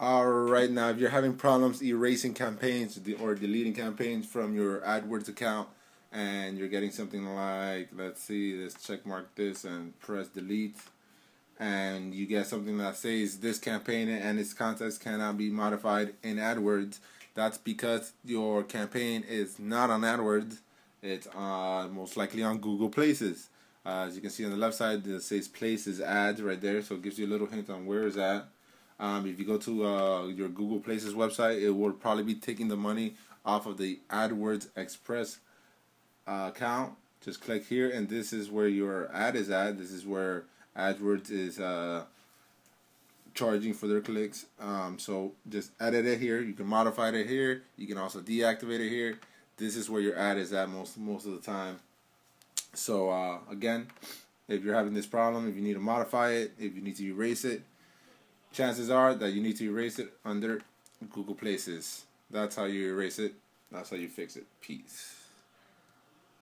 Alright, now if you're having problems erasing campaigns or deleting campaigns from your AdWords account and you're getting something like, let's see, let's check mark this and press delete and you get something that says this campaign and its context cannot be modified in AdWords, that's because your campaign is not on AdWords, it's uh, most likely on Google Places. Uh, as you can see on the left side, it says Places Ads right there, so it gives you a little hint on where is that. Um, if you go to uh, your Google Places website, it will probably be taking the money off of the AdWords Express uh, account. Just click here, and this is where your ad is at. This is where AdWords is uh, charging for their clicks. Um, so just edit it here. You can modify it here. You can also deactivate it here. This is where your ad is at most most of the time. So uh, again, if you're having this problem, if you need to modify it, if you need to erase it, chances are that you need to erase it under Google Places. That's how you erase it. That's how you fix it. Peace.